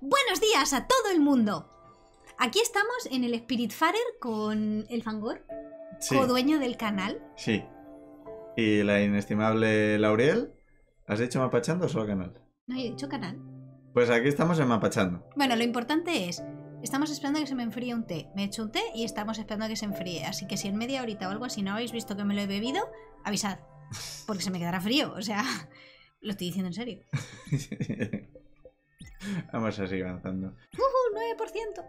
Buenos días a todo el mundo. Aquí estamos en el Spiritfarer con el Fangor, Sí, co-dueño del canal. sí. Y la inestimable Lauriel, ¿has dicho mapachando o solo canal? No he dicho canal. Pues aquí estamos en mapachando. Bueno, lo importante es, estamos esperando a que se me enfríe un té. Me he hecho un té y estamos esperando a que se enfríe. Así que si en media horita o algo así no habéis visto que me lo he bebido, avisad. Porque se me quedará frío. O sea, lo estoy diciendo en serio. Vamos a seguir avanzando. ¡Uh, 9%!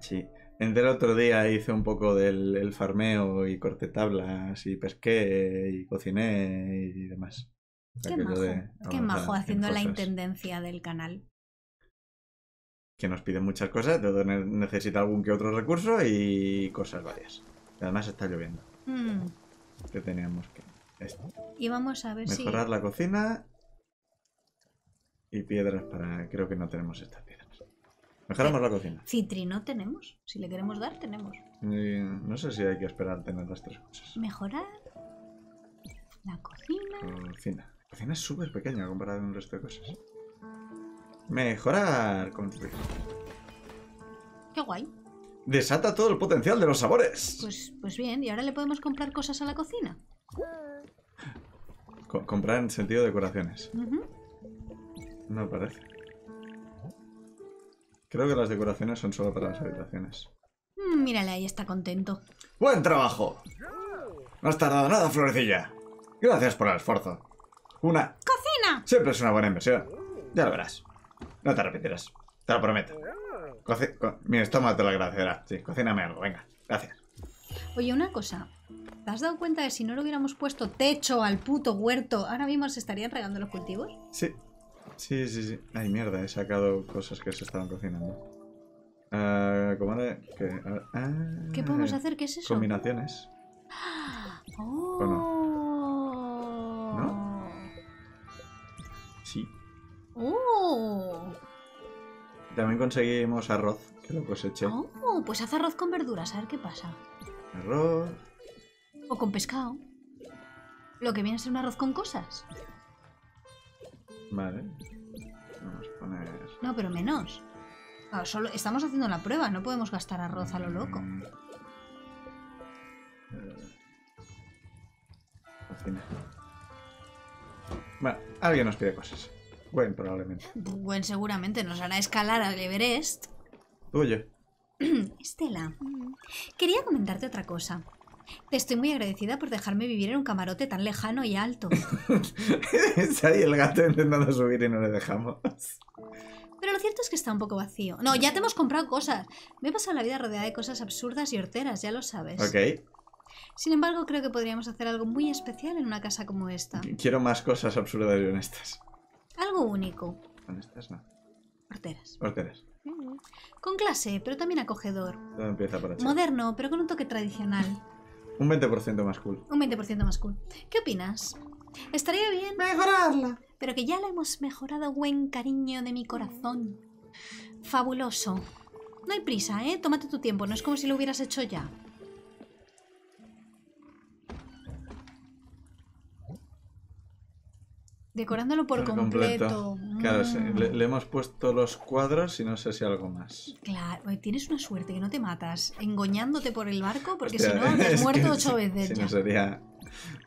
Sí. Entré el otro día, hice un poco del el farmeo y corté tablas y pesqué y cociné y demás. Qué majo. de Qué majo en haciendo la intendencia del canal. Que nos piden muchas cosas, todo ne- necesita algún que otro recurso y cosas varias. Además está lloviendo, Mm, que teníamos que esto. Y vamos a ver si... mejorar la cocina y piedras para... Creo que no tenemos estas piedras. Mejoramos la cocina. Citrino tenemos. Si le queremos dar, tenemos. Y no sé si hay que esperar tener las tres cosas. Mejorar la cocina. Cocina. La cocina es súper pequeña comparada con el resto de cosas. Mejorar. Qué guay. Desata todo el potencial de los sabores. Pues, pues bien, ¿y ahora le podemos comprar cosas a la cocina? Co- comprar en sentido de decoraciones. Ujú. No parece. Creo que las decoraciones son solo para las habitaciones. Mm, mírale, ahí está contento. ¡Buen trabajo! No has tardado nada, Florecilla. Gracias por el esfuerzo. Una ¡Cocina! siempre es una buena inversión. Ya lo verás. No te arrepentirás. Te lo prometo. Coci- co- Mi estómago te lo agradecerá. Sí, cocíname algo, venga. Gracias. Oye, una cosa. ¿Te has dado cuenta de si no le hubiéramos puesto techo al puto huerto, ahora mismo se estarían regando los cultivos? Sí. Sí, sí, sí. Ay, mierda, he sacado cosas que se estaban cocinando. Ah, ¿Cómo era? Que- ah, ah, ¿Qué podemos hacer? ¿Qué es eso? Combinaciones. Oh. ¿No? Sí. Oh. También conseguimos arroz, que lo coseché. Oh, pues haz arroz con verduras, a ver qué pasa. Arroz. O con pescado. Lo que viene a ser un arroz con cosas. Vale. Poner. No, pero menos. Claro, solo estamos haciendo la prueba, no podemos gastar arroz a lo loco. Mm. Eh, Cocina. Bueno, alguien nos pide cosas. Bueno, probablemente. Bueno, seguramente nos hará escalar al Everest. Tuyo. Estela, quería comentarte otra cosa. Te estoy muy agradecida por dejarme vivir en un camarote tan lejano y alto. Está ahí el gato intentando subir y no le dejamos. Pero lo cierto es que está un poco vacío. No, ya te hemos comprado cosas. Me he pasado la vida rodeada de cosas absurdas y horteras, ya lo sabes. Ok. Sin embargo, creo que podríamos hacer algo muy especial en una casa como esta. Quiero más cosas absurdas y honestas. Algo único. Honestas no. Horteras. Horteras. Con clase, pero también acogedor. Todo empieza por H. Moderno, pero con un toque tradicional. Un 20% más cool. Un 20% más cool. ¿Qué opinas? Estaría bien, Mejorarla. pero que ya la hemos mejorado, buen cariño de mi corazón. Fabuloso. No hay prisa, ¿eh? Tómate tu tiempo, no es como si lo hubieras hecho ya. Decorándolo por completo. Claro, sí, Mm. le, le hemos puesto los cuadros y no sé si algo más. Claro, tienes una suerte que no te matas engoñándote por el barco, porque Hostia, si no, te has muerto ocho veces si ya. no sería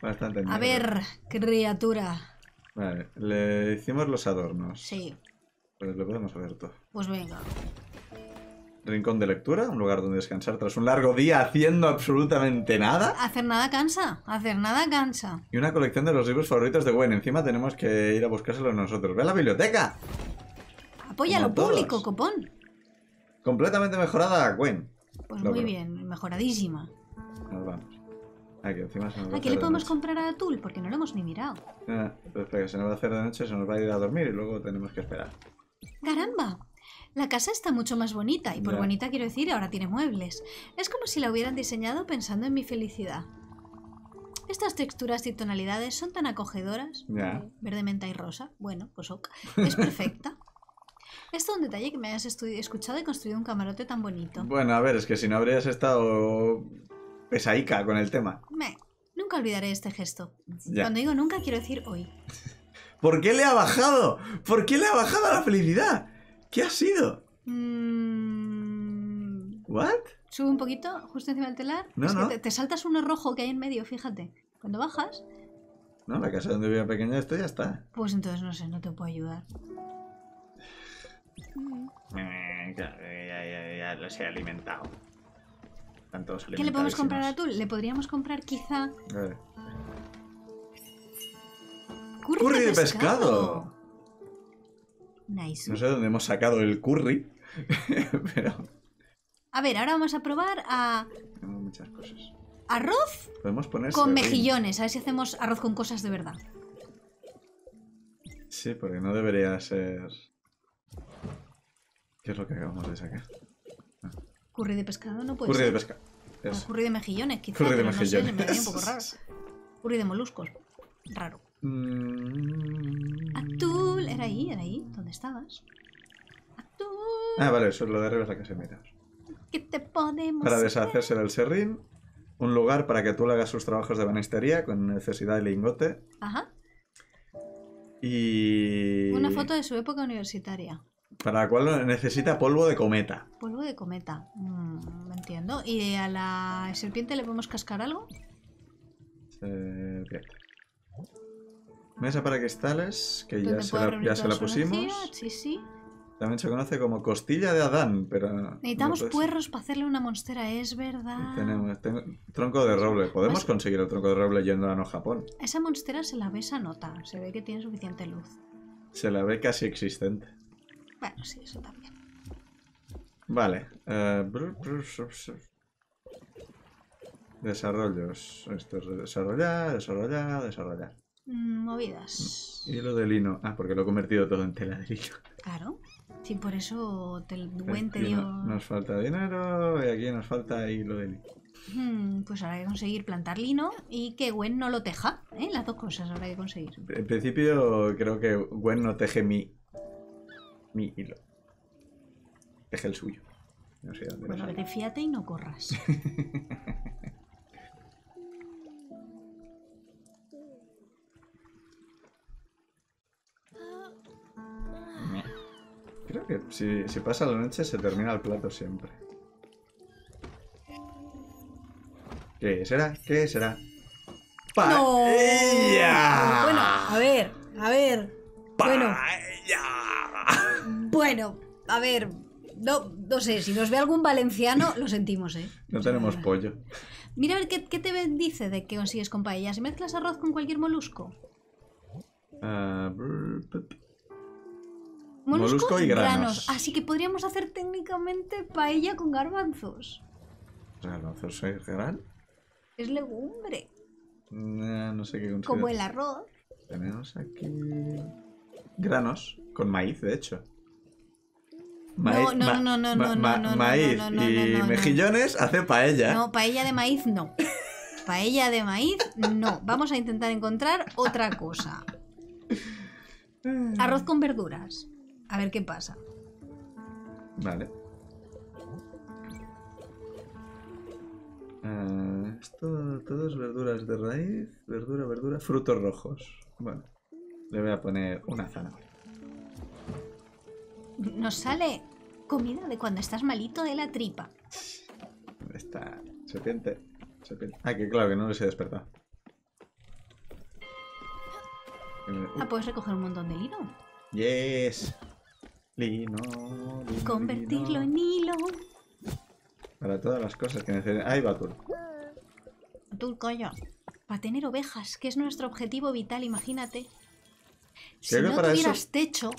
bastante A mierda. ver, criatura. Vale, le hicimos los adornos. Sí, Pues lo podemos hacer todo. pues venga. Rincón de lectura, un lugar donde descansar tras un largo día haciendo absolutamente nada. Hacer nada cansa, hacer nada cansa. Y una colección de los libros favoritos de Gwen. Encima tenemos que ir a buscárselos nosotros. ¡Ve a la biblioteca! Apoya a Como lo público, copón. Completamente mejorada, Gwen. Pues Logro. muy bien, mejoradísima. Nos vamos. Aquí, encima se nos va ¿A a qué hacer le de podemos comprar a Atul? Porque no lo hemos ni mirado. Ah, pues espera, que se nos va a hacer de noche, se nos va a ir a dormir y luego tenemos que esperar. ¡Caramba! La casa está mucho más bonita, y por Ya. bonita quiero decir, ahora tiene muebles. Es como si la hubieran diseñado pensando en mi felicidad. Estas texturas y tonalidades son tan acogedoras. Ya. Verde, menta y rosa. Bueno, pues ok. Es perfecta. Es todo un detalle que me hayas escuchado y construido un camarote tan bonito. Bueno, a ver, es que si no habrías estado pesaica con el tema. Me, nunca olvidaré este gesto. Ya. Cuando digo nunca, quiero decir hoy. ¿Por qué le ha bajado? ¿Por qué le ha bajado la felicidad? ¿Qué ha sido? Mm, ¿What? Sube un poquito, justo encima del telar. No, Es que no. te, te saltas uno rojo que hay en medio, fíjate. Cuando bajas, No, la casa donde vivía pequeña, esto ya está. pues entonces no sé, no te puedo ayudar. Eh, claro, ya, ya, ya los he alimentado. Están todos ¿Qué le podemos comprar a tú? Le podríamos comprar quizá A ver. curry, ¡Curry de de pescado. pescado! Nice. No sé dónde hemos sacado el curry, pero A ver, ahora vamos a probar a tenemos muchas cosas. arroz Podemos poner con mejillones. A ver si hacemos arroz con cosas de verdad. Sí, porque no debería ser... ¿Qué es lo que acabamos de sacar? Curry de pescado no puede Curry de ser. pescado. O Eso. curry de mejillones, quizá, Curry de pero no sé, me mejillones. daría un poco raro. Curry de moluscos. Raro. Mm. Era ahí, era ahí. ¿Dónde estabas? Ah, vale, eso es lo de arriba es la casa de miras. ¿qué te podemos Para hacer? deshacerse del serrín, un lugar para que tú le hagas sus trabajos de banistería con necesidad de lingote Ajá. y... Una foto de su época universitaria. Para la cual necesita polvo de cometa. Polvo de cometa. Mm, me entiendo. ¿Y a la serpiente le podemos cascar algo? Serpiente. Mesa para cristales, que ya ¿Donde se la, ya se la pusimos. Sí, sí. También se conoce como costilla de Adán, pero... Necesitamos puerros para hacerle una monstera, es verdad. Tenemos tronco de roble. Podemos Pues- conseguir el tronco de roble yendo a no Japón. Esa monstera se la ve esa nota. Se ve que tiene suficiente luz. Se la ve casi existente. Bueno, sí, eso también. Vale. sup. Desarrollos. Esto es desarrollar, desarrollar, desarrollar. Mm, movidas. Hilo de lino. Ah, porque lo he convertido todo en tela de lino. Claro. Sí, por eso te, buen te dio. no- nos falta dinero y aquí nos falta hilo de lino. Hmm, pues habrá que conseguir plantar lino y que Gwen no lo teja. ¿eh? Las dos cosas habrá que conseguir. En principio creo que Gwen no teje mi, mi hilo. Teje el suyo. No sé dónde Bueno, vete, fíate y no corras. si, si pasa la noche se termina el plato siempre. ¿Qué será? ¿Qué será? ¡Paella! Bueno, a ver, a ver. Bueno, ¡Paella! bueno, a ver. No, no sé, si nos ve algún valenciano, lo sentimos, ¿eh? No tenemos pollo. Mira a ver qué, qué te dice de que consigues con paella. Si mezclas arroz con cualquier molusco. Ah, brr. Molusco, Molusco y granos. Así que podríamos hacer técnicamente paella con garbanzos. ¿Garbanzos es gran? Es legumbre, No, no sé qué como el arroz. Tenemos aquí granos con maíz, de hecho. No, no, no, no, no, no, no, no, maíz no, no, y no, no, no. mejillones hace paella. No, paella de maíz no. Paella de maíz no. Vamos a intentar encontrar otra cosa. Arroz con verduras. A ver qué pasa. Vale. Ah, esto todo es verduras de raíz, verdura, verdura, frutos rojos. Bueno, le voy a poner una zanahoria. Nos sale comida de cuando estás malito de la tripa. ¿Dónde está? Serpiente. Serpiente. Ah, que claro que no les he despertado. Eh, Ah, puedes recoger un montón de lino. Yes. Lino, lino, Convertirlo lino. en hilo. Para todas las cosas que necesiten. Ahí va tú. Tú, coño. Para tener ovejas, que es nuestro objetivo vital, imagínate. Si Creo no para tuvieras eso- techo,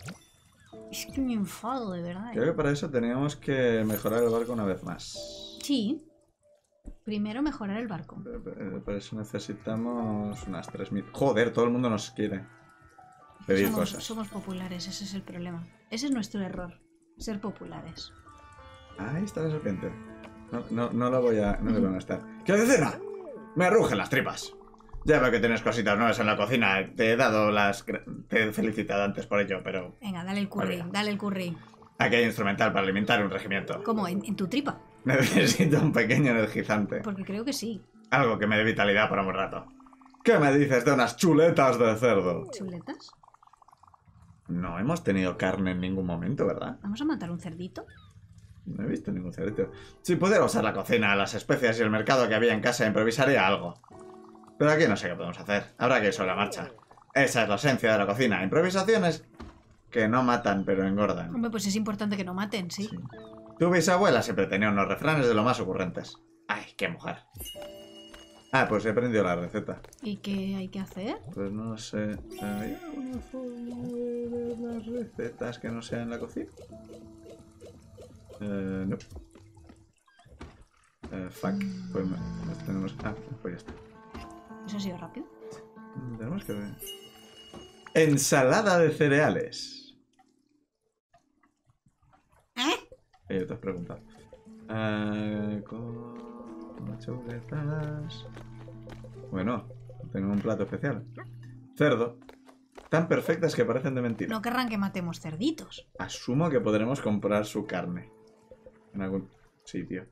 es que me enfado, de verdad. Creo que para eso teníamos que mejorar el barco una vez más. Sí. Primero mejorar el barco. Eh, Por eso necesitamos unas 3.000. Joder, todo el mundo nos quiere pedir somos, cosas. somos populares, ese es el problema. Ese es nuestro error, ser populares. Ahí está la serpiente. No, no, no la voy a. No le voy a estar. ¿Qué decena? Me rugen las tripas. Ya veo que tienes cositas nuevas en la cocina. Te he dado las. Te he felicitado antes por ello, pero. Venga, dale el curry, Vale. dale el curry. Aquí hay instrumental para alimentar un regimiento. ¿Cómo? ¿En, en tu tripa? Necesito un pequeño energizante. Porque creo que sí. Algo que me dé vitalidad por un buen rato. ¿Qué me dices de unas chuletas de cerdo? ¿Chuletas? No hemos tenido carne en ningún momento, ¿verdad? ¿Vamos a matar un cerdito? No he visto ningún cerdito. Si pudiera usar la cocina, las especias y el mercado que había en casa, improvisaría algo. Pero aquí no sé qué podemos hacer. Habrá que ir sobre la marcha. Esa es la esencia de la cocina. Improvisaciones que no matan, pero engordan. Hombre, pues es importante que no maten, sí. Sí. Tu bisabuela siempre tenía unos refranes de lo más ocurrentes. Ay, qué mujer. Ah, pues he aprendido la receta. ¿Y qué hay que hacer? Pues no sé. ¿Hay alguna forma de ver las recetas que no sean en la cocina? Eh, no. Eh, fuck. Pues no, no tenemos. Ah, pues ya está. Eso ha sido rápido. Tenemos que ver. Ensalada de cereales. ¿Eh? Eh, te has preguntado. Eh, con Bueno, tengo un plato especial. Cerdo. Tan perfectas que parecen de mentira. No querrán que matemos cerditos. Asumo que podremos comprar su carne. En algún sitio.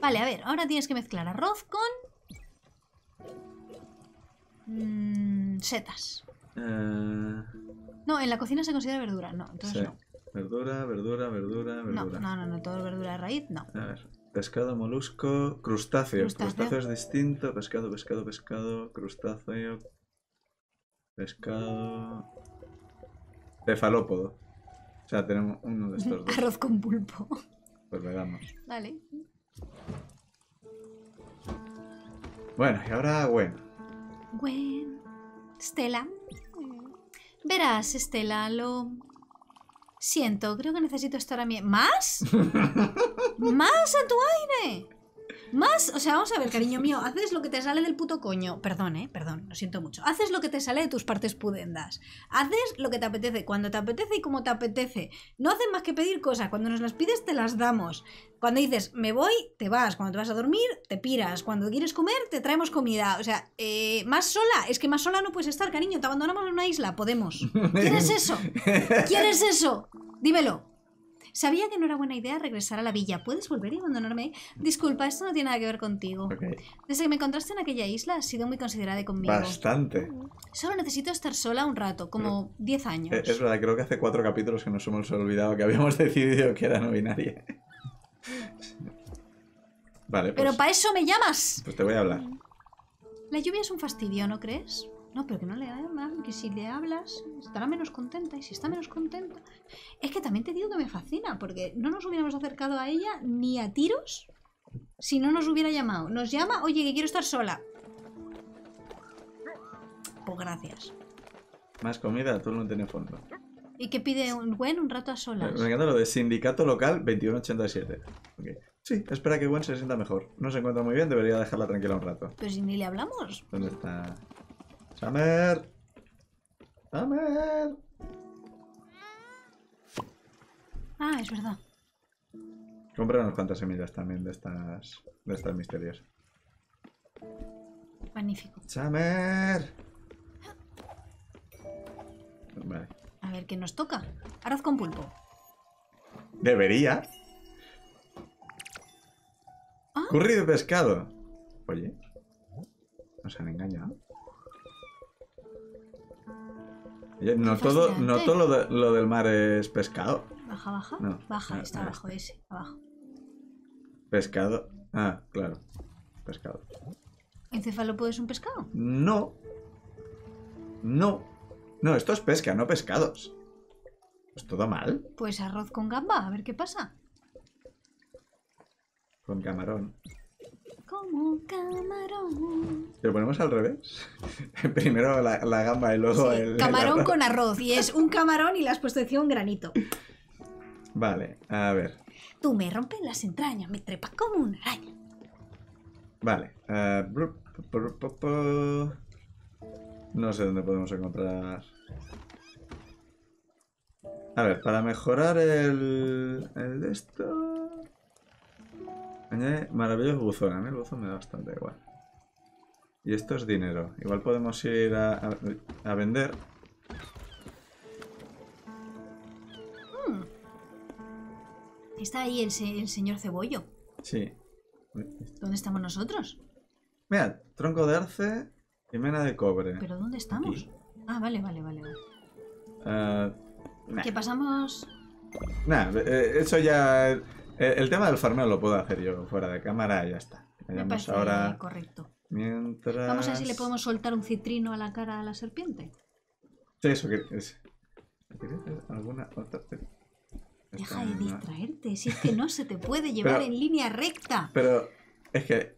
Vale, a ver, ahora tienes que mezclar arroz con... mm, setas. Eh, No, en la cocina se considera verdura. No, sí. entonces no. Verdura, verdura, verdura, No, verdura. no, no, no, todo es verdura de raíz, no. A ver. Pescado, molusco, crustáceo. Crustáceo. Crustáceo es distinto. Pescado, pescado, pescado. Crustáceo. Pescado. Cefalópodo. O sea, tenemos uno de estos dos. Arroz con pulpo. Pues le damos. Vale. Bueno, y ahora, bueno. Gwen. Estela. Verás, Estela, lo... Siento, creo que necesito estar a mi... ¿Más? ¿Más a tu aire? ¿Más? O sea, vamos a ver, cariño mío, haces lo que te sale del puto coño. Perdón, eh, perdón, lo siento mucho. Haces lo que te sale de tus partes pudendas. Haces lo que te apetece, cuando te apetece y como te apetece. No haces más que pedir cosas. Cuando nos las pides, te las damos. Cuando dices, me voy, te vas. Cuando te vas a dormir, te piras. Cuando quieres comer, te traemos comida. O sea, eh, más sola. Es que más sola no puedes estar, cariño. Te abandonamos en una isla. Podemos. ¿Quieres eso? ¿Quieres eso? Dímelo. Sabía que no era buena idea regresar a la villa. ¿Puedes volver y abandonarme? Disculpa, esto no tiene nada que ver contigo. Desde que me encontraste en aquella isla has sido muy considerada conmigo. Bastante. Solo necesito estar sola un rato, como 10 años. Eh, Es verdad, creo que hace cuatro capítulos que nos hemos olvidado que habíamos decidido que era no binaria. Vale, pues, Pero para eso me llamas. pues te voy a hablar. La lluvia es un fastidio, ¿no crees? No, pero que no le hablas, que si le hablas estará menos contenta y si está menos contenta... Es que también te digo que me fascina, porque no nos hubiéramos acercado a ella ni a tiros si no nos hubiera llamado. Nos llama, oye, que quiero estar sola. Pues gracias. Más comida, tú no tienes fondo. ¿Y que pide un buen un rato a solas? me encanta lo de sindicato local 2187. Ok. Sí, espera que Gwen se sienta mejor. No se encuentra muy bien, debería dejarla tranquila un rato. Pero si ni le hablamos. ¿Dónde está? Summer. Summer. Ah, es verdad. Compra unas cuantas semillas también de estas, de estas misterios. Magnífico. Summer. Vale. A ver, ¿qué nos toca? Arroz con pulpo. Debería. Ah. Curry de pescado. Oye. Nos han engañado. No Qué todo, fascinante. no todo lo, de- lo del mar es pescado. Baja, baja. No, Baja, no, está no. abajo ese. Abajo. Pescado. Ah, claro. Pescado. ¿Encefalópodo es un pescado? No. No. No, esto es pesca, no pescados. ¿Es todo mal? Pues arroz con gamba, a ver qué pasa. Con camarón. Como camarón. ¿Lo ponemos al revés? Primero la, la gamba y luego Sí, el... camarón con arroz. Y es un camarón y le has puesto encima un granito. Vale, a ver. Tú me rompes las entrañas, me trepas como una araña. Vale. eh, No sé dónde podemos encontrar. A ver, para mejorar el. el de esto. Añade maravilloso buzón. A mí el buzón me da bastante igual. Y esto es dinero. Igual podemos ir a, a- a vender. Está ahí el, se- el señor Cebollo. Sí. ¿Dónde estamos nosotros? Mira, tronco de arce y mena de cobre. ¿Pero dónde estamos? Aquí. Ah, vale, vale, vale. vale. Eh, nah. Que pasamos. Nah, eh, eso ya. Eh, el tema del farmeo lo puedo hacer yo fuera de cámara y ya está. Me Vayamos parece ahora. correcto. Mientras. Vamos a ver si le podemos soltar un citrino a la cara a la serpiente. Sí, eso. ¿Quieres alguna otra? Deja de distraerte, si es que no se te puede llevar Pero- en línea recta. Pero es que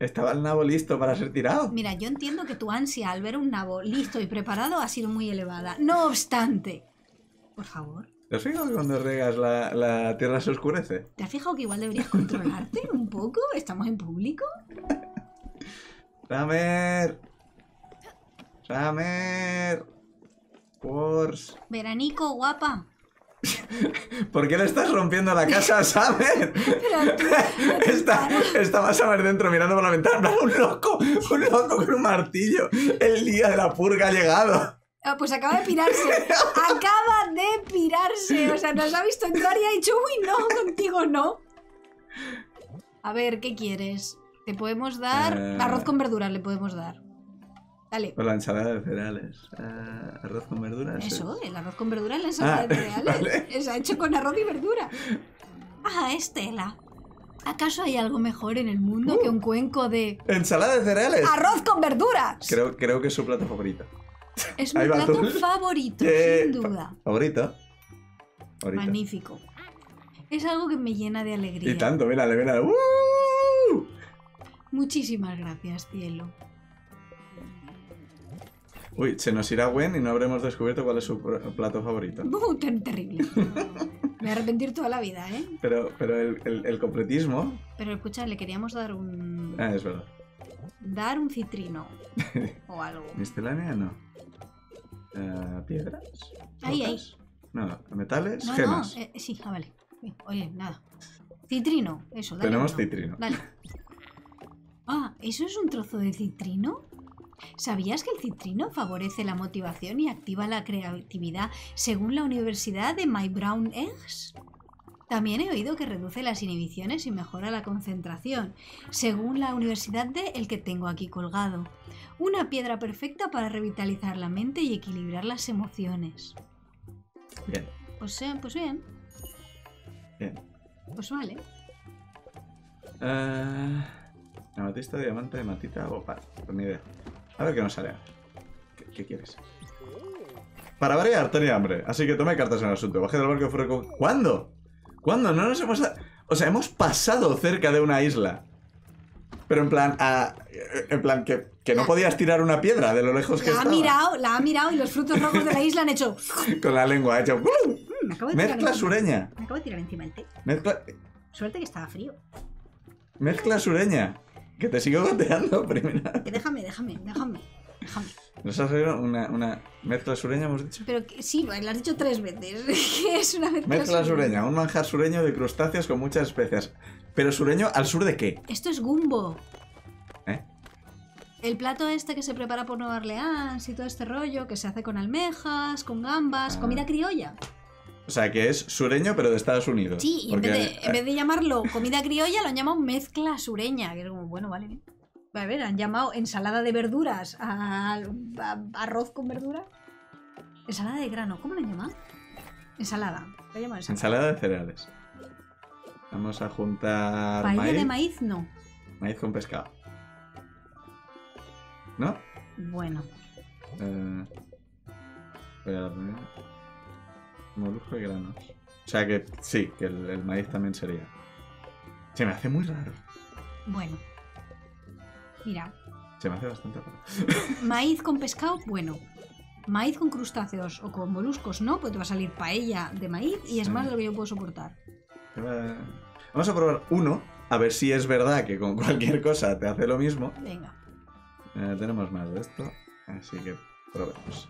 estaba el nabo listo para ser tirado. Mira, yo entiendo que tu ansia al ver un nabo listo y preparado ha sido muy elevada. No obstante, por favor, ¿Te has fijado que cuando regas la, la tierra se oscurece? ¿te has fijado que igual deberías controlarte un poco? ¿Estamos en público? ¡Samer! ¡Samer! Pors. Veranico, guapa. ¿Por qué le estás rompiendo la casa a Samer? Pero tú, Está, estaba Samer dentro mirando por la ventana. Un loco, un loco con un martillo. El día de la purga ha llegado. Ah, pues acaba de pirarse. Acaba de pirarse. O sea, nos ha visto entrar y ha dicho, uy, no, contigo no. A ver, ¿qué quieres? Te podemos dar... Eh. Arroz con verduras le podemos dar. Dale. Con la ensalada de cereales. Ah, arroz con verduras. Eso, el arroz con verduras en la ensalada Ah, de cereales. vale. Es hecho con arroz y verdura. Ah, Estela. ¿Acaso hay algo mejor en el mundo Uh. que un cuenco de ¿Ensalada de cereales? arroz con verduras? Creo, creo que es su plato favorito. Es mi plato tú. favorito, sin duda. ¿Favorito? Favorito. Magnífico. Es algo que me llena de alegría. Y tanto, mira, le mira. ¡Uh! Muchísimas gracias, cielo. Uy, se nos irá Gwen y no habremos descubierto cuál es su plato favorito. Uh, terrible. Me voy a arrepentir toda la vida, ¿eh? Pero, pero el, el- el completismo. Pero escucha, le queríamos dar un. Ah, es verdad. Dar un citrino. o algo. Miscelánea, no. Eh, ¿Piedras? Ahí, metales, No, gemas. no, eh, sí, ah, vale. Oye, nada. Citrino, eso, dale. Tenemos citrino. Dale. Ah, ¿eso es un trozo de citrino? ¿Sabías que el citrino favorece la motivación y activa la creatividad según la Universidad de My Brown Eggs? También he oído que reduce las inhibiciones y mejora la concentración, según la universidad de el que tengo aquí colgado. Una piedra perfecta para revitalizar la mente y equilibrar las emociones. Bien, Pues, eh, pues bien, bien. pues vale. Eh, amatista, diamante, matita o par. Pues ni idea. A ver qué nos sale. ¿Qué, qué quieres? Para variar, tenía hambre, así que tomé cartas en el asunto. Bajé del barco y ¿Cuándo? ¿Cuándo? No nos hemos... a- O sea, hemos pasado cerca de una isla. Pero en plan, a- en plan que, que no podías tirar una piedra de lo lejos que La ha estaba. mirado, la ha mirado y los frutos rojos de la isla han hecho. Con la lengua hecha. "Mm, Me acabo de tirar Mezcla encima". sureña. Me acabo de tirar encima el té. Mezcla, Suerte que estaba frío. mezcla sureña. Que te sigo goteando primero. Que déjame, déjame, déjame. Déjame. Nos ha salido una, una mezcla sureña, hemos dicho. Pero que, sí, lo has dicho tres veces. Que es una mezcla. Mezcla sureña. sureña, un manjar sureño de crustáceos con muchas especias. Pero sureño al sur de qué? Esto es gumbo. ¿Eh? El plato este que se prepara por Nueva Orleans y todo este rollo, que se hace con almejas, con gambas, Ah. comida criolla. O sea, que es sureño, pero de Estados Unidos. Sí, y en vez, de, en vez de llamarlo comida criolla, lo han llamado mezcla sureña. Que es como, bueno, vale, bien. A ver, han llamado ensalada de verduras a, a- arroz con verdura. Ensalada de grano, ¿cómo han llamado? Ensalada. Llaman ensalada. Ensalada de cereales. Vamos a juntar Paella maíz, de maíz, no. maíz con pescado. ¿No? Bueno, Eh, voy a la primera. Molusco y granos. O sea que sí, que el, el maíz también sería. Se me hace muy raro. bueno. Mira, Se me hace bastante raro. maíz con pescado, bueno. Maíz con crustáceos o con moluscos, no, pues te va a salir paella de maíz y es Sí. más de lo que yo puedo soportar. Eh, Vamos a probar uno, a ver si es verdad que con cualquier cosa te hace lo mismo. Venga. Eh, tenemos más de esto, así que probemos.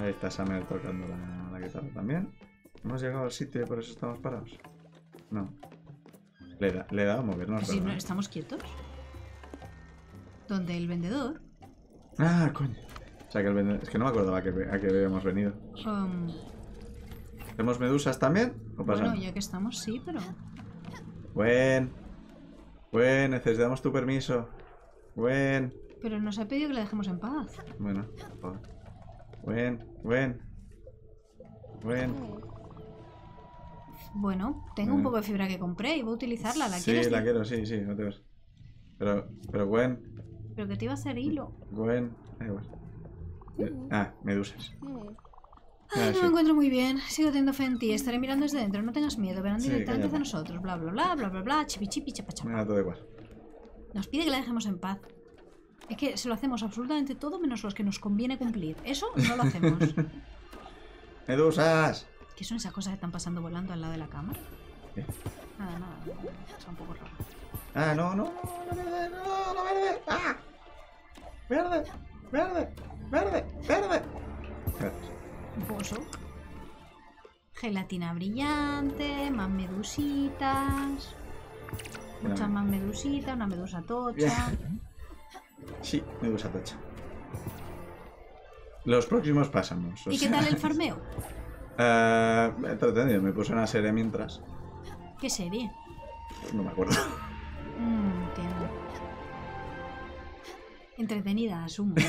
Ahí está Samer tocando la, la guitarra también. Hemos llegado al sitio y por eso estamos parados. No. Le da, le da a movernos. Si estamos quietos. Donde el vendedor. Ah, coño. O sea que el vende- Es que no me acordaba que, a que habíamos venido. um, ¿Tenemos medusas también? ¿O bueno, ya que estamos, sí, pero. Buen. Buen, necesitamos tu permiso. Buen. Pero nos ha pedido que le dejemos en paz. Bueno. Buen, buen. Buen. Bueno, tengo un Bueno. poco de fibra que compré y voy a utilizarla. ¿La sí, quieres? la tío? quiero, sí, sí, no te ves. Pero, pero Gwen, Pero que te iba a hacer hilo. Gwen, da igual. Ah, medusas. Ah, No sí. me encuentro muy bien. Sigo teniendo fe en ti. Estaré mirando desde dentro. No tengas miedo. Verán Sí, directamente hacia nosotros. Bla, bla, bla, bla, bla, bla. Chipi, chipi, chapa, chapa. Me da todo igual. Nos pide que la dejemos en paz. Es que se lo hacemos absolutamente todo menos los que nos conviene cumplir. Eso no lo hacemos. ¡Medusas! ¿Qué son esas cosas que están pasando volando al lado de la cama? ¿Qué? Nada, nada. Está un poco raro. Ah, no, no, no, no, verde, no, no, verde. ¡Ah! Verde, verde, verde, verde. Shock. Gelatina brillante, más medusitas. Muchas más medusitas, una medusa tocha. Sí, medusa tocha. Los próximos pasamos. ¿Y qué sea, tal el farmeo? Eh, entretenido, me puse una serie mientras. ¿Qué serie? No me acuerdo. Mm, entiendo. Entretenida, asumo.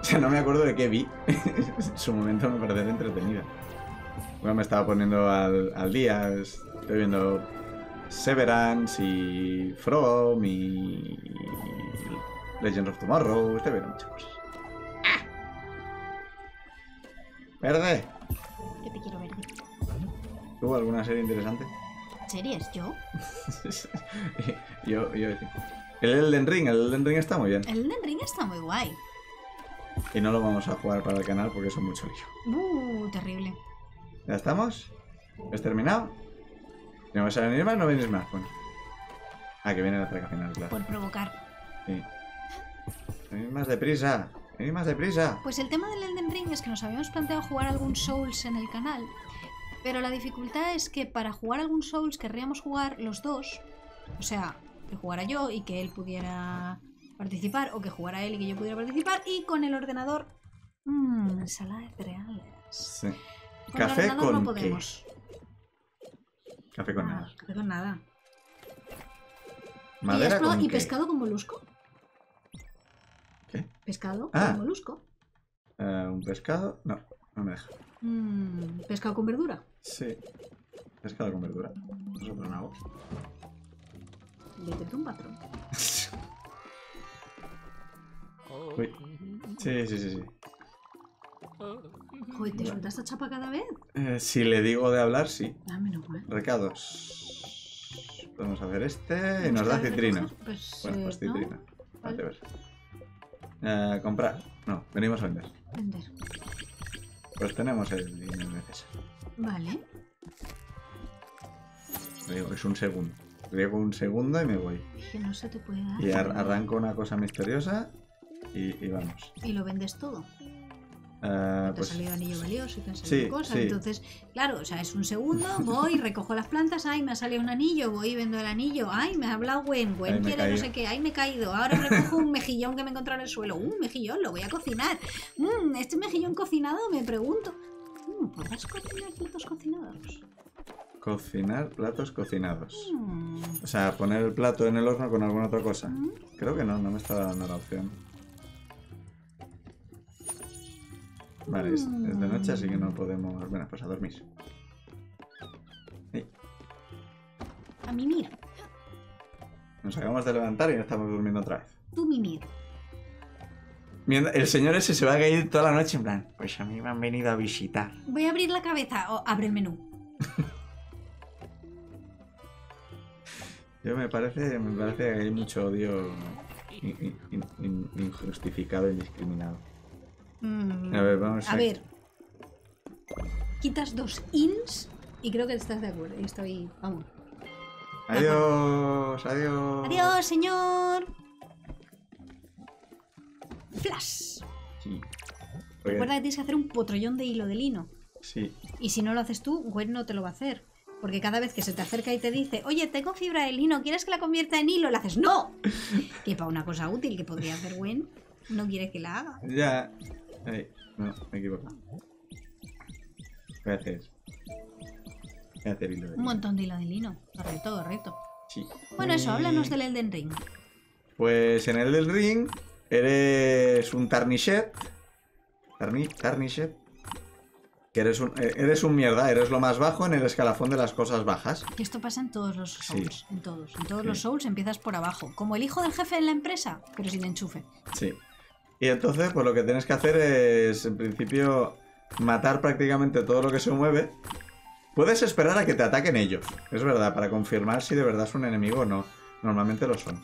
O sea, no me acuerdo de qué vi. en su momento me pareció entretenida. Bueno, me estaba poniendo al, al día. Estoy viendo Severance y From y Legends of Tomorrow. Estoy viendo muchas cosas. ¡Verde! Que te quiero ver. ¿Tuvo alguna serie interesante? ¿Series? ¿Yo? yo, yo. El Elden Ring, el Elden Ring está muy bien. El Elden Ring está muy guay. Y no lo vamos a jugar para el canal porque eso es mucho lío. Uh, terrible. ¿Ya estamos? ¿Has terminado? ¿No vas a venir más? ¿No venís más? Bueno. Ah, que viene la traca final, claro. Por provocar. Sí. Venid más deprisa. Venid más deprisa. Pues el tema del Elden Ring es que nos habíamos planteado jugar algún Souls en el canal. Pero la dificultad es que para jugar algún Souls querríamos jugar los dos. O sea, que jugara yo y que él pudiera participar. O que jugara él y que yo pudiera participar. Y con el ordenador... Mmm, ensalada de cereales. Sí. Con el Café no con qué? podemos. Café con Nada, nada. café con nada. ¿Y, has probado- ¿Y qué? pescado con molusco? ¿Qué? ¿Pescado Ah. con molusco? Eh, ¿Un pescado? No, no me deja. Mm, ¿Pescado con verdura? Sí. Pescado con verdura. Nosotros no hago. Vete un patrón. Uy. Sí, sí, sí, sí. Joder, ¿te suelta esta chapa cada vez? Eh, si le digo de hablar, sí. Ah, menos mal. Recados. Podemos hacer este y Vamos nos a da recoger, Pues, Bueno, eh, pues ¿no? citrina. Vale. Vale, ver. Eh, comprar. No, venimos a vender. Vender. Pues tenemos el dinero necesario. Vale. Digo, es un segundo. Riego un segundo y me voy. Es que no se te puede dar. Y ar- arranco una cosa misteriosa y, y vamos. Y lo vendes todo. Te ha pues salido anillo valioso y te han sí, sí. Entonces, claro, o sea, es un segundo, voy, recojo las plantas, ay, me ha salido un anillo, voy y vendo el anillo, ay, me ha hablado Gwen, Gwen he quiere no sé qué, ay, me he caído, ahora recojo un mejillón que me encontré en el suelo, un mejillón, lo voy a cocinar. Mm, este mejillón cocinado, me pregunto. Mm, ¿Podrás cocinar platos cocinados? cocinar platos cocinados. Mm, O sea, poner el plato en el horno con alguna otra cosa. mm. Creo que no, no me está dando la opción. Vale, es, es de noche, así que no podemos. Bueno, pues a dormir. A mimir, Nos acabamos de levantar y ya estamos durmiendo otra vez. tú mimir. Mira, El señor ese se va a caer toda la noche en plan. Pues a mí me han venido a visitar. Voy a abrir la cabeza, o abre el menú. Yo me parece, me parece que hay mucho odio in- in- in- injustificado e indiscriminado. Mm, A ver, vamos A a- ver. Quitas dos ins y creo que estás de acuerdo. Y estoy. Vamos. Adiós, adiós. Adiós, señor. Flash. Sí. Recuerda que tienes que hacer un potrollón de hilo de lino. sí. Y si no lo haces tú, Gwen no te lo va a hacer. Porque cada vez que se te acerca y te dice, oye, tengo fibra de lino, ¿quieres que la convierta en hilo? Le haces, ¡no! Que para una cosa útil que podría hacer Gwen, no quiere que la haga. Ya. Ay, no, me equivoco. Voy a hacer. Voy a hacer hilo de Un montón de hilo de lino. Correcto, correcto. Sí. Bueno, eso, háblanos del Elden Ring. Pues en el del ring eres un Tarnishet. Tarni, Tarnishet. Que eres un, eh, eres un mierda, eres lo más bajo en el escalafón de las cosas bajas. Y esto pasa en todos los Sí. Souls. En todos. En todos Sí. los Souls empiezas por abajo. Como el hijo del jefe en la empresa, pero sin enchufe. Sí. Y entonces, pues lo que tienes que hacer es, en principio, matar prácticamente todo lo que se mueve. Puedes esperar a que te ataquen ellos, es verdad, para confirmar si de verdad es un enemigo o no. Normalmente lo son.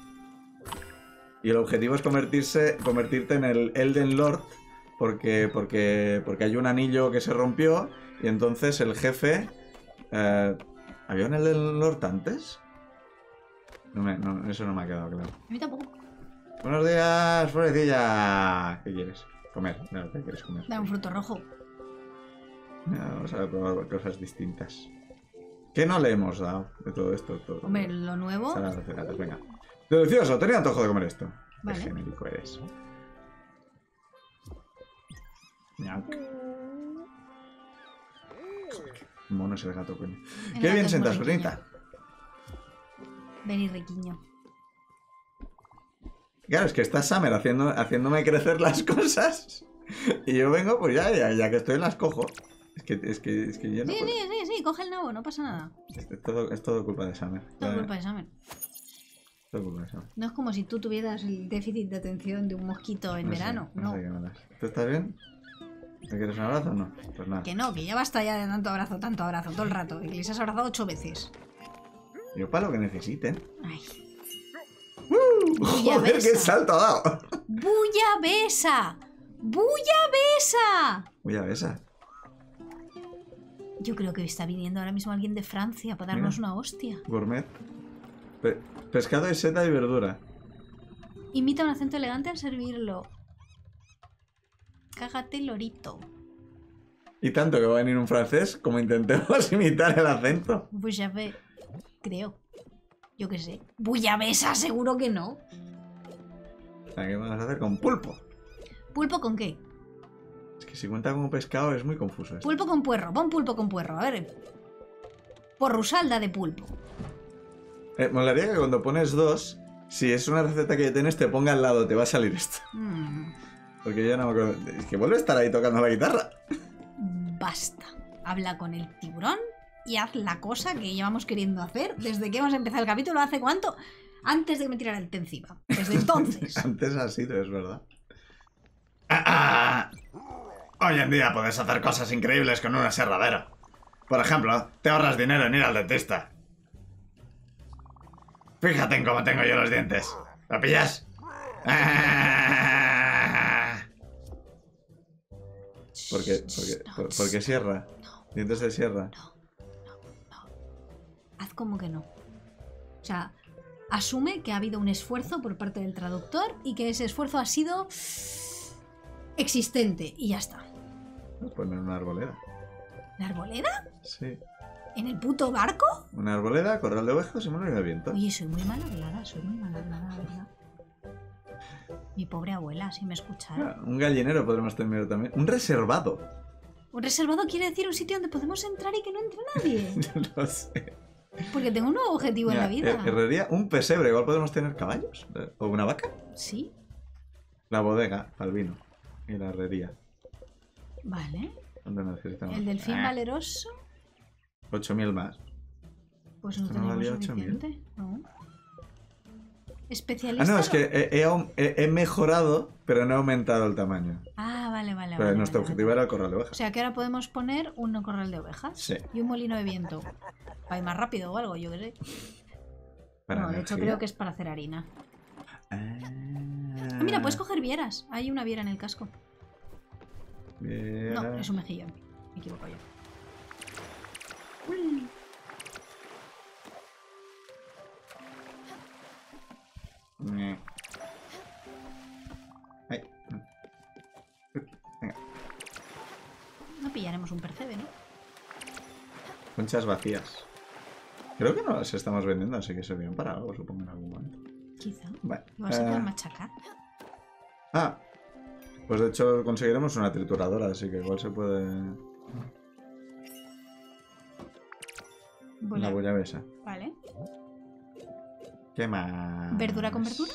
Y el objetivo es convertirse, convertirte en el Elden Lord, porque, porque, porque hay un anillo que se rompió, y entonces el jefe... eh, ¿Había un Elden Lord antes? No me- no, eso no me ha quedado claro. A mí tampoco. Buenos días, florecilla. ¿Qué quieres? Comer. No, ¿qué quieres comer? Da un fruto rojo. No, vamos a probar cosas distintas. ¿Qué no le hemos dado de todo esto? Todo. Hombre, lo nuevo. Saladas cereales, venga. Delicioso, tenía antojo de comer esto. Vale. Qué genérico eres. Mono es el gato, coño. El Qué gato bien sentas. Brunita. Ven y riquiño. Claro, es que está Summer haciendo, haciéndome crecer las cosas. Y yo vengo, pues ya, ya, ya que estoy las cojo. Es que, es que, es que yo no Sí, puedo. sí, sí, sí, coge el nabo, no pasa nada. Es, es todo, es todo culpa de Summer. Todo Vale, culpa de Summer. todo culpa de Summer. No es como si tú tuvieras el déficit de atención de un mosquito en No sé, verano. no No. sé qué me das. ¿Tú estás bien? ¿Me quieres un abrazo o no? Pues nada. Que no, que ya basta ya de tanto abrazo, tanto abrazo, todo el rato. Y les has abrazado ocho veces. Yo para lo que necesiten. Ay. Joder, qué salto ha dado. ¡Bulla besa! ¡Bulla besa! Voy a besar. Yo creo que está viniendo ahora mismo alguien de Francia para darnos Mira. una hostia. Gourmet. Pe- pescado y seta y verdura. Imita un acento elegante al servirlo. Cágate, lorito. Y tanto que va a venir un francés como intentemos imitar el acento. Pues ya ve. Creo. Yo qué sé. ¡Bulla besa! Seguro que no. ¿Qué vamos a hacer con pulpo? ¿Pulpo con qué? Es que si cuenta como pescado es muy confuso esto. Pulpo con puerro. Pon pulpo con puerro. A ver. Porrusalda de pulpo. Eh, molaría que cuando pones dos, si es una receta que ya tienes, te ponga al lado, te va a salir esto. Mm, Porque yo no me acuerdo. Es que vuelve a estar ahí tocando la guitarra. basta. Habla con el tiburón y haz la cosa que llevamos queriendo hacer desde que hemos empezado el capítulo. ¿Hace cuánto? Antes de que me tirara el té encima. Desde entonces. Antes ha sido, es verdad. Ah, Hoy en día puedes hacer cosas increíbles con un aserradero. Por ejemplo, te ahorras dinero en ir al dentista. Fíjate en cómo tengo yo los dientes. ¿Lo pillas? Ah. ¿Por qué? ¿Por qué? ¿Por- por qué sierra? Dientes de sierra. no. Haz como que no. O sea, asume que ha habido un esfuerzo por parte del traductor y que ese esfuerzo ha sido existente y ya está. Poner una arboleda. ¿La arboleda? Sí. ¿En el puto barco? Una arboleda, corral de ovejas y molino de viento. Oye, soy muy mal hablada, soy muy mal hablada, la ¿verdad? Mi pobre abuela, si me escuchara. Ah, un gallinero podremos tener también. Un reservado. Un reservado quiere decir un sitio donde podemos entrar y que no entre nadie. no sé. Porque tengo un nuevo objetivo en la vida. herrería, un pesebre. Igual podemos tener caballos. eh, ¿O una vaca? Sí, La bodega, para el vino. Y la herrería. vale. ¿Dónde necesitamos? El delfín Ah, valeroso, 8.000 más. pues no tenemos valía 8.000. suficiente. No. Ah, Especialista. no, es que he, mejorado, pero no he aumentado el tamaño. Ah, vale, vale. Pero vale, nuestro vale, objetivo vale. era el corral de O ovejas. sea que ahora podemos poner un corral de ovejas Sí. y un molino de viento. Para ir más rápido o algo, yo qué sé. Para no, de hecho creo que es para hacer harina. Ah, Ah, mira, puedes coger vieras. Hay una viera en el casco. No, es un mejillón. Me equivoco yo. Uy. Ñe. Ay. Venga, No pillaremos un percebe, ¿no? conchas vacías. Creo que no las estamos vendiendo, así que servían para algo, supongo, en algún momento. Quizá. Vale. Igual se eh, pueden machacar. ah, pues de hecho conseguiremos una trituradora, así que igual se puede. Voy La a- bullabesa. Vale. ¿Qué más? ¿Verdura con verdura?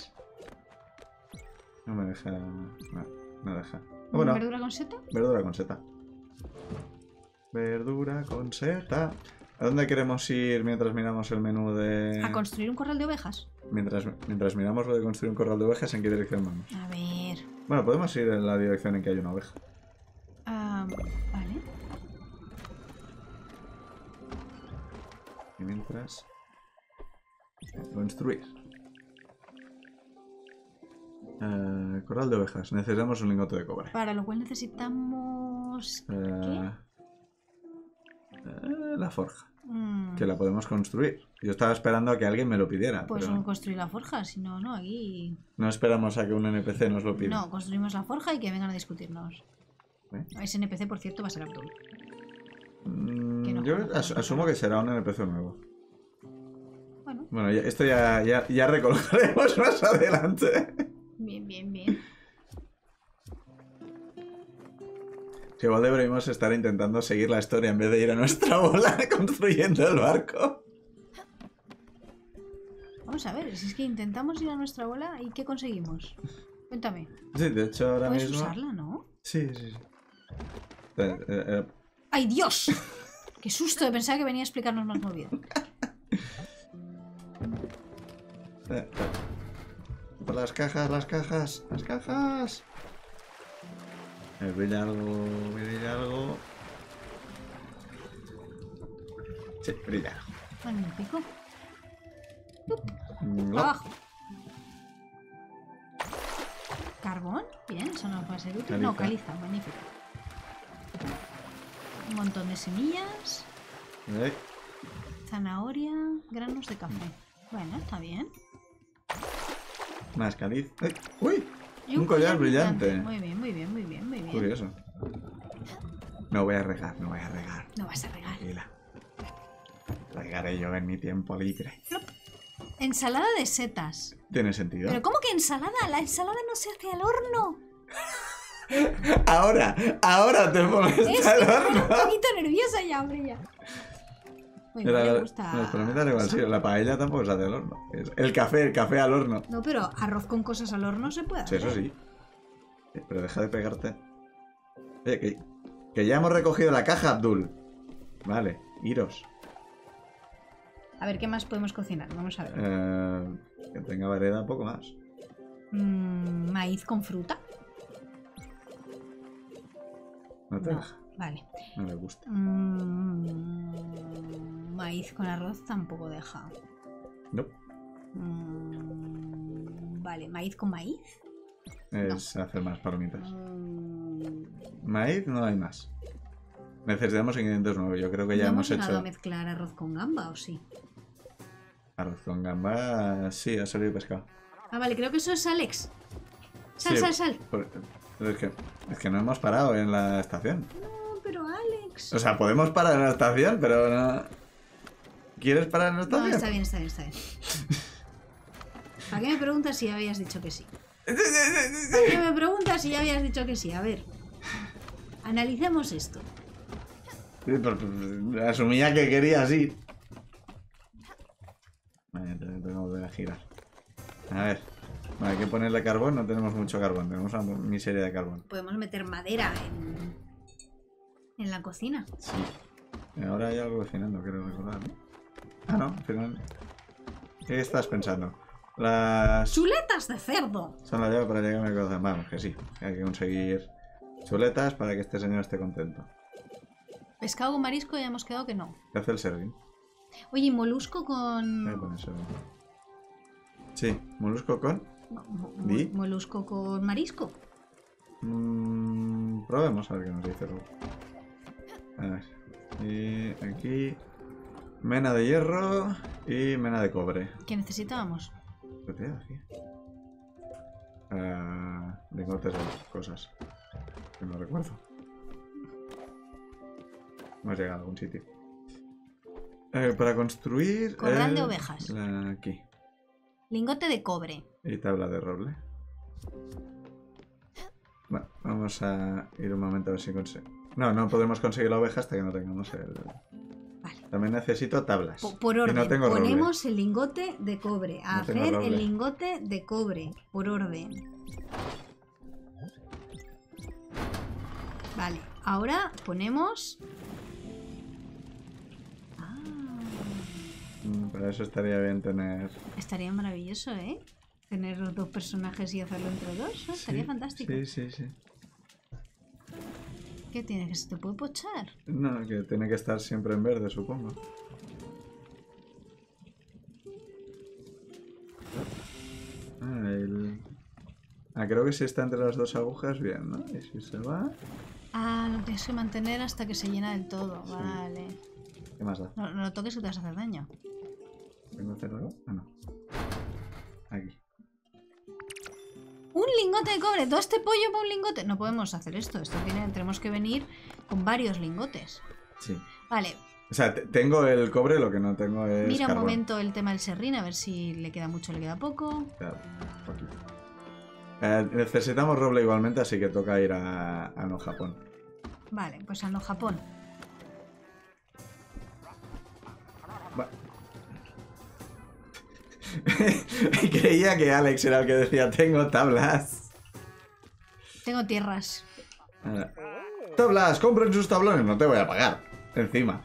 No me deja. No, no deja. Bueno, ¿Verdura con seta? verdura con seta. Verdura con seta. ¿A dónde queremos ir mientras miramos el menú de. A construir un corral de ovejas. Mientras, mientras miramos lo de construir un corral de ovejas, ¿en qué dirección vamos? A ver. Bueno, podemos ir en la dirección en que hay una oveja. ah, vale. Y mientras. Construir. Eh, corral de ovejas. Necesitamos un lingote de cobre. Para lo cual necesitamos. Eh, la forja. Mm, Que la podemos construir. Yo estaba esperando a que alguien me lo pidiera. Pues pero construir la forja, si no, no, aquí. no esperamos a que un NPC nos lo pida. No, construimos la forja y que vengan a discutirnos. ¿Eh? Ese NPC, por cierto, va a ser Abdul. Mm, no yo as- no asumo que será un NPC nuevo. Bueno, Bueno, ya- esto ya, ya, ya recolocaremos más adelante. bien, bien, bien. Que igual deberíamos estar intentando seguir la historia en vez de ir a nuestra bola construyendo el barco. Vamos a ver, si es que intentamos ir a nuestra bola y ¿qué conseguimos? Cuéntame. Sí, de hecho ahora Puedes mismo... usarla, ¿no? Sí, sí, sí. Eh, eh, eh, ¡Ay, Dios! ¡Qué susto! Pensaba que venía a explicarnos más movido. eh. Las cajas, las cajas, las cajas. Eh, brilla algo, brilla algo. Sí, brilla algo. Magnífico. No. Abajo. ¿Carbón? Bien, eso nos va a ser útil. No, Caliza. magnífico. Un montón de semillas, Eh, zanahoria, granos de café. Bueno, está bien. Más caliz. ¡Uy! Y Un collar brillante. Muy bien, muy bien, muy bien, bien. Curioso. No voy a regar, no voy a regar. No vas a regar. Tranquila. Regaré yo en mi tiempo libre. Ensalada de setas. ¿Tiene sentido? ¿Pero cómo que ensalada? La ensalada no se hace al horno. Ahora, ahora te pones Es que al estoy horno. un poquito nerviosa ya, hombre, ya. Uy, no Era- le gusta. Igual, sí, la paella tampoco se hace al horno. El café, el café al horno. No, pero arroz con cosas al horno se puede Sí, hacer. eso sí. Pero deja de pegarte. Oye, que, que ya hemos recogido la caja, Abdul. Vale, iros. A ver, ¿qué más podemos cocinar? Vamos a ver. Eh, que tenga variedad, poco más. Mm, maíz con fruta. No te No, vale. no le gusta. Mm, maíz con arroz tampoco deja. No, Mm, vale, maíz con maíz. es hacer más palomitas. Maíz no hay más. Necesitamos ingredientes nuevos. Yo creo que ya ¿no hemos hecho a mezclar arroz con gamba o sí? arroz con gamba. Sí, ha salido pescado. Ah, vale, creo que eso es Alex. Sal, Sí. sal, sal. Por- Es que, es que no hemos parado en la estación. No, pero Alex. O sea, podemos parar en la estación, pero no. ¿Quieres parar en la No, estación? está bien, está bien, está bien. ¿Para qué me preguntas si habías dicho que sí? ¿Para qué me preguntas si ya habías dicho que sí? A ver. Analicemos esto. Asumía que quería así. Vale, te- tengo que volver a girar. A ver. Vale, hay que ponerle carbón. No tenemos mucho carbón. Tenemos una miseria de carbón. Podemos meter madera en, en la cocina. Sí. Ahora hay algo cocinando, quiero recordar. ¿no? Ah, no, al final. ¿Qué estás pensando? Las. ¡Chuletas de cerdo! Son la llave para llegar a mi corazón. Vamos, que sí. Hay que conseguir chuletas para que este señor esté contento. Pescado con marisco ya hemos quedado que no. ¿Qué hace el serving? Oye, ¿y molusco Voy a con... Sí, molusco con. mo- mo- ¿Di? Molusco con marisco. Mm, probemos a ver qué nos dice luego. A ver. Y aquí. Mena de hierro y mena de cobre. ¿Qué necesitábamos? ¿Qué te? Ah, cosas. Que no recuerdo. Hemos llegado a algún sitio. Eh, para construir. Corral de ovejas. la- aquí. Lingote de cobre. Y tabla de roble. Bueno, vamos a ir un momento a ver si consigo. No, no podremos conseguir la oveja hasta que no tengamos el. También necesito tablas. Por, orden. No Ponemos el lingote de cobre. A no hacer el lingote de cobre. Por orden. Vale. Ahora ponemos... Ah. Mm, para eso estaría bien tener... Estaría maravilloso, ¿eh? Tener los dos personajes y hacerlo entre dos. ¿no? Estaría fantástico. Sí, sí, sí. ¿Qué tiene? ¿Que se te puede pochar? No, que tiene que estar siempre en verde, supongo. Ah, el... ah, creo que si está entre las dos agujas, bien, ¿no? Y si se va, Ah, lo tienes que mantener hasta que se llena del todo. Vale. ¿qué más da? No, no lo toques que te vas a hacer daño. ¿Vengo a hacer algo? Ah, no. Aquí. ¡Un lingote de cobre! ¿Todo este pollo para un lingote? No podemos hacer esto. Esto tiene, tenemos que venir con varios lingotes. Sí. Vale, O sea, te- tengo el cobre, lo que no tengo es mira un momento el tema del serrín, a ver si le queda mucho o le queda poco. Claro, poquito. Eh, necesitamos roble igualmente, así que toca ir a, a no Japón. Vale, pues a no Japón. Creía que Alex era el que decía, tengo tablas. Tengo tierras. Ahora, Tablas, compren sus tablones, no te voy a pagar. Encima.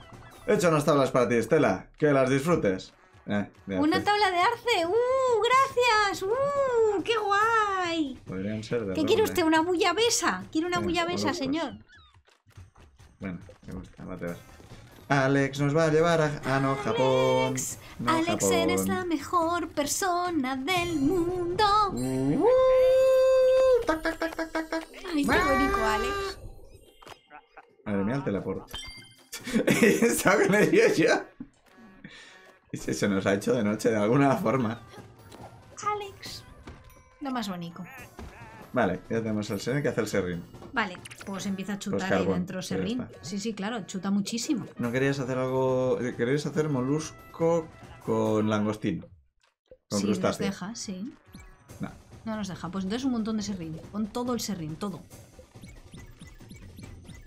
He hecho unas tablas para ti, Estela. Que las disfrutes. Eh, ¡Una tabla de arce! ¡Uh! ¡Gracias! ¡Uh! ¡Qué guay! Podrían ser de ¿Qué quiere usted? ¿Una bullabesa? ¿Quiere una Sí, bullabesa, locos. señor? Bueno, me gusta, va a ver. Alex nos va a llevar a, a no Japón. Alex, No Alex, Japón. eres la mejor persona del mundo. Uh, tac, tac, tac, tac, tac, tac. Ay, qué bonito, Alex. Madre mía, el teleporte. Estaba con ello ya. Y se, se nos ha hecho de noche de alguna forma. Alex. Lo más bonito. Vale, ya tenemos el serrín que hace el serrín. Vale, pues empieza a chutar ahí carbón, dentro serrín. Sí, sí, claro, chuta muchísimo. ¿No querías hacer algo...? ¿Querías hacer molusco con langostino? Con Sí, nos crustáceo. deja, sí. No. No nos deja. Pues entonces un montón de serrín. Pon todo el serrín, todo.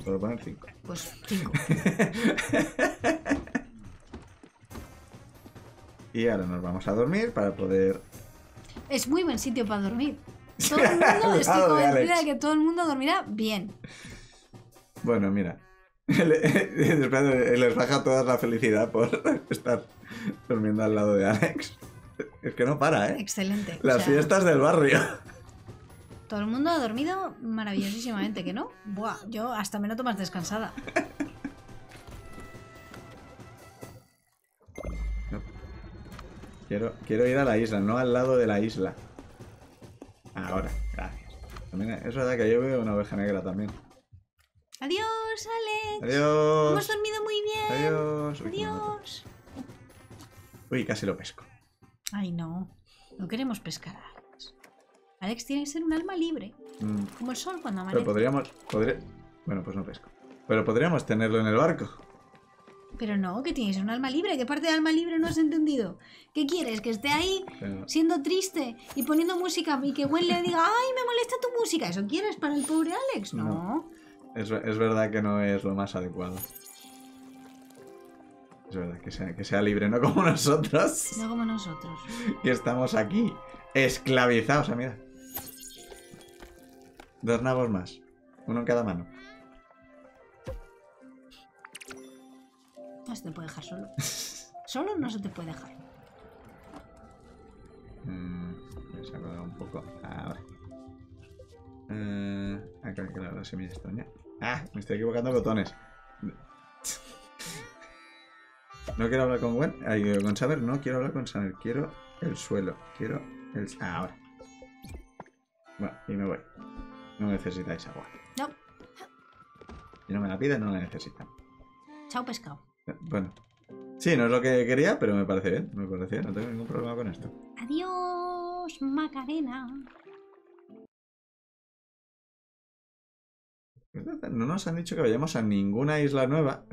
Puedo poner 5. Pues cinco. Y ahora nos vamos a dormir para poder... es muy buen sitio para dormir. Todo el mundo, estoy convencida de que todo el mundo dormirá bien. Bueno, mira. Les baja toda la felicidad por estar durmiendo al lado de Alex. Es que no para, ¿eh? Excelente. O Las sea, fiestas del barrio. Todo el mundo ha dormido maravillosísimamente, ¿que no? Buah, yo hasta me noto más descansada. Quiero, quiero ir a la isla, no al lado de la isla. También es verdad que yo veo una oveja negra también. Adiós, Alex. Adiós. Hemos dormido muy bien. Adiós. Uy. Adiós. Uy, casi lo pesco. Ay, no. No queremos pescar a Alex. Alex tiene que ser un alma libre, Mm, como el sol cuando Pero amanece. podríamos... podría- Bueno, pues no pesco. Pero podríamos tenerlo en el barco. Pero no, que tiene que ser un alma libre. ¿Qué parte de alma libre no has entendido? ¿Qué quieres? ¿Que esté ahí Pero- siendo triste y poniendo música y que Gwen le diga, ¡ay, me molesta tu música! ¿Eso quieres para el pobre Alex? No. No. Es, es verdad que no es lo más adecuado. Es verdad, que sea, que sea libre, no como nosotros. No como nosotros. Y estamos aquí, esclavizados. Ah, mira. Dos nabos más. Uno en cada mano. No se te puede dejar solo. Solo no se te puede dejar. Mm, me saco un poco. Ahora. Eh, acá, claro, la semilla extraña. Ah, me estoy equivocando de botones. No quiero hablar con Gwen. ay, con Saber, no quiero hablar con Saber. Quiero el suelo. Quiero el. Ah, ahora. Bueno, y me voy. No necesitáis agua. No. Si no me la piden, no la necesitan. Chao, pescado. Bueno. Sí, no es lo que quería, pero me parece bien. Me parece bien. No tengo ningún problema con esto. Adiós, Macarena. No nos han dicho que vayamos a ninguna isla nueva.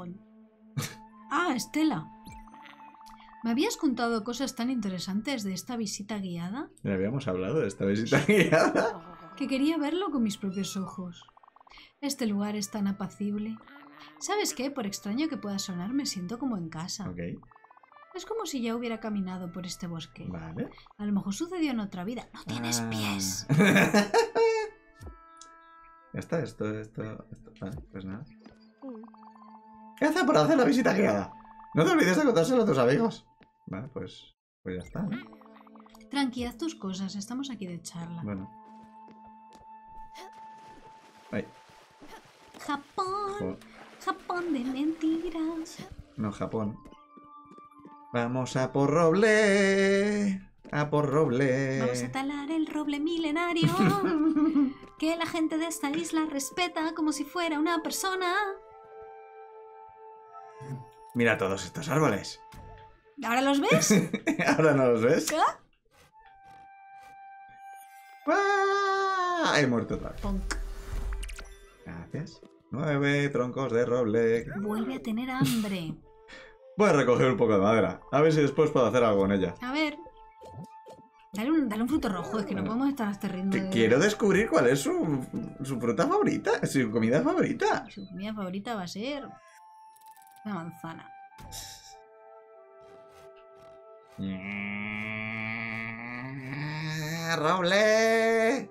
Uy. Ah, Estela. ¿Me habías contado cosas tan interesantes de esta visita guiada? Ya habíamos hablado de esta visita guiada. que quería verlo con mis propios ojos. Este lugar es tan apacible. ¿Sabes qué? Por extraño que pueda sonar, me siento como en casa. Ok, Es como si ya hubiera caminado por este bosque. vale. A lo mejor sucedió en otra vida. No tienes Ah. pies. Ya está, esto, esto, esto. Vale, pues nada. ¿Qué haces por hacer la visita guiada? No te olvides de contárselo a tus amigos. Vale, pues, pues ya está. ¿no? Tranqui, haz tus cosas, estamos aquí de charla. Bueno. Ay, Japón, jo- Japón de mentiras. no, Japón. Vamos a por roble. A por roble. Vamos a talar el roble milenario que la gente de esta isla respeta como si fuera una persona. Mira todos estos árboles. ¿Ahora los ves? Ahora no los ves. ¿Qué? ¡Ah! He muerto otra vez. Gracias. Nueve troncos de roble. Vuelve a tener hambre. Voy a recoger un poco de madera. A ver si después puedo hacer algo con ella. A ver. Dale un, dale un fruto rojo, es que no podemos estar a este ritmo. De- quiero descubrir cuál es su, su fruta favorita, su comida favorita. Su comida favorita va a ser. Una manzana. ¡Roble!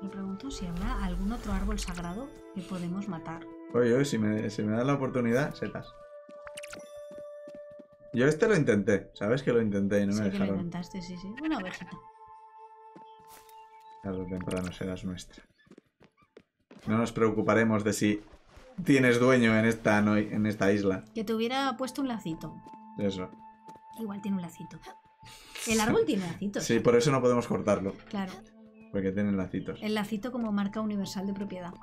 Me pregunto si habrá algún otro árbol sagrado que podemos matar. Oye, oye, si me, si me dan la oportunidad, setas. Yo este lo intenté, ¿sabes que lo intenté y no me sí que lo dejaron? intentaste, sí, sí. Una ovejita. Tarde o temprano serás nuestra. No nos preocuparemos de si tienes dueño en esta, no- en esta isla. Que te hubiera puesto un lacito. Eso. Igual tiene un lacito. El árbol tiene lacitos. Sí, por eso no podemos cortarlo, Claro. Porque tienen lacitos. El lacito como marca universal de propiedad.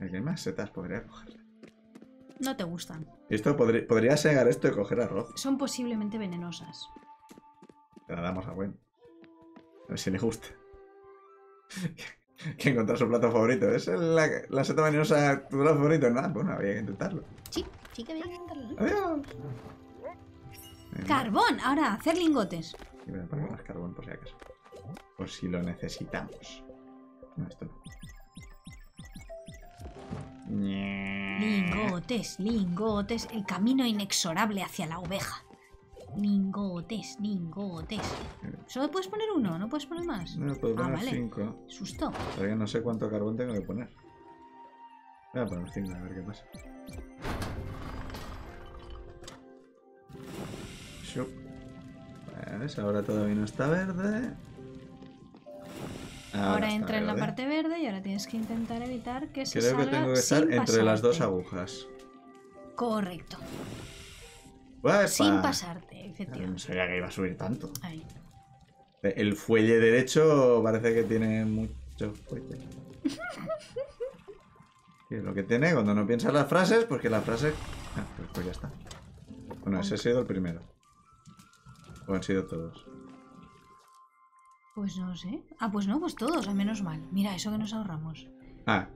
Aquí hay más setas, podría coger. No te gustan. Esto podría, podría segar esto y coger arroz. Son posiblemente venenosas. Te la damos a Gwen. A ver si le gusta. que encontrar su plato favorito. ¿Es la, la seta venenosa tu plato favorito? Nada, bueno, había que intentarlo. Sí, sí que había que intentarlo. Adiós. Carbón, ahora hacer lingotes. Por si lo necesitamos. No, esto no. Lingotes, lingotes, el camino inexorable hacia la oveja. Lingotes, lingotes. Solo puedes poner uno, no puedes poner más. No, puedo Ah, poner vale. 5. Susto. Todavía no sé cuánto carbón tengo que poner. Voy a poner 5 a ver qué pasa. ¿Ves? Ahora todavía no está verde. Ahora, entra en la parte verde y ahora tienes que intentar evitar que se Creo que tengo que estar entre las dos agujas. Correcto. Sin pasarte, Ah, No efectivamente. sabía que iba a subir tanto. Ahí. El fuelle derecho parece que tiene mucho fuelle. Es lo que tiene cuando no piensas las frases, porque las frases. Ah, pues, pues ya está. Bueno, ese ha sido el primero. O han sido todos. Pues no sé. Ah, pues no, pues todos, al menos mal. Mira, eso que nos ahorramos. Ah,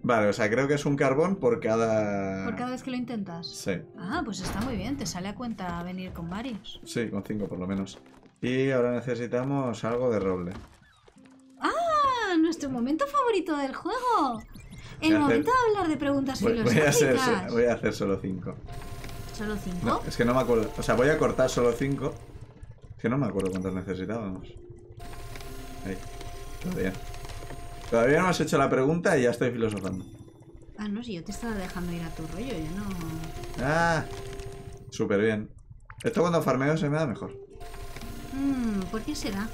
vale, o sea, creo que es un carbón por cada. Por cada vez que lo intentas. Sí, Ah, pues está muy bien, te sale a cuenta venir con varios. sí, con cinco por lo menos. Y ahora necesitamos algo de roble. ¡Ah! Nuestro momento favorito del juego. El hacer- momento de hablar de preguntas Voy, voy a hacer, filosóficas. voy a hacer solo cinco. ¿Solo cinco? No, es que no me acuerdo. O sea, voy a cortar solo 5. Es que no me acuerdo cuántos necesitábamos. Ahí. Todavía no has hecho la pregunta y ya estoy filosofando. Ah, no, si yo te estaba dejando ir a tu rollo, yo no. ¡Ah! Súper bien. Esto cuando farmeo se me da mejor. Mmm, ¿por qué será?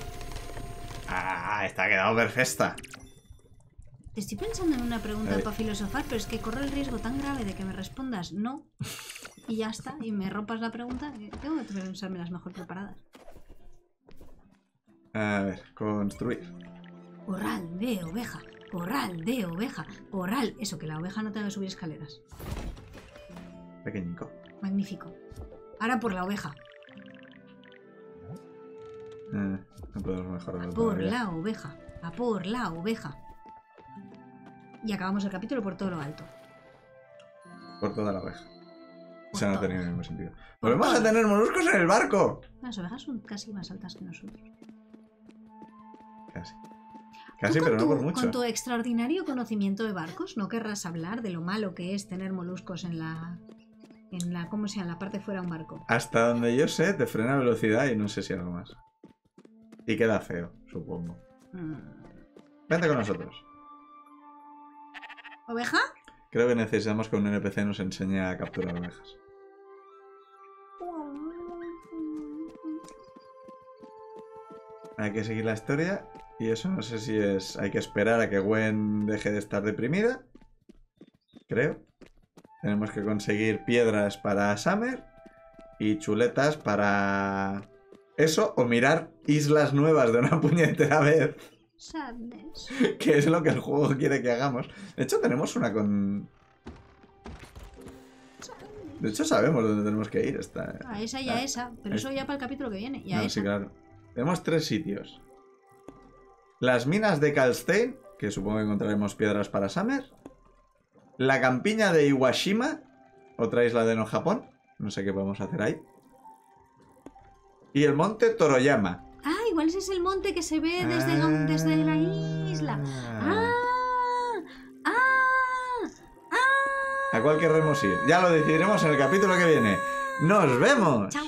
¡Ah! Está quedado perfecta. Estoy pensando en una pregunta Ahí. para filosofar, pero es que corre el riesgo tan grave de que me respondas no y ya está, y me rompas la pregunta. Tengo que pensarme las mejor preparadas. A ver, construir. Corral de oveja, corral de oveja, corral. Eso, que la oveja no tenga que subir escaleras. Pequeñico. Magnífico. Ahora por la oveja. Eh, no podemos mejorarlo A por todavía. la oveja. A por la oveja. Y acabamos el capítulo por todo lo alto. Por toda la oveja. Por Eso no tenía ningún sentido. Por ¡Volvemos a tener moluscos en el barco! Las ovejas son casi más altas que nosotros. Casi. Casi, pero no tu- por mucho. Con tu extraordinario conocimiento de barcos, no querrás hablar de lo malo que es tener moluscos en la. en la. ¿cómo se llama? En la parte fuera de un barco. Hasta donde yo sé, te frena velocidad y no sé si algo más. Y queda feo, supongo. Mm. Vente con nosotros. ¿Oveja? Creo que necesitamos que un NPC nos enseñe a capturar ovejas. Hay que seguir la historia y eso no sé si es... Hay que esperar a que Gwen deje de estar deprimida. Creo. Tenemos que conseguir piedras para Summer y chuletas para... Eso o mirar islas nuevas de una puñetera vez, Sadness. que es lo que el juego quiere que hagamos. De hecho tenemos una con... De hecho sabemos dónde tenemos que ir. Esta... A esa y a esa. Pero eso ya para el capítulo que viene. Y a No, esa. sí, claro. Tenemos tres sitios. Las minas de Kalstein, que supongo que encontraremos piedras para Summer. La campiña de Iwashima, otra isla de no Japón. No sé qué podemos hacer ahí. Y el monte Toroyama. Ah, igual ese es el monte que se ve desde, don- desde la isla. Ah, ah, ah. ¿A cuál querremos ir? Ya lo decidiremos en el capítulo que viene. ¡Nos vemos! Chao.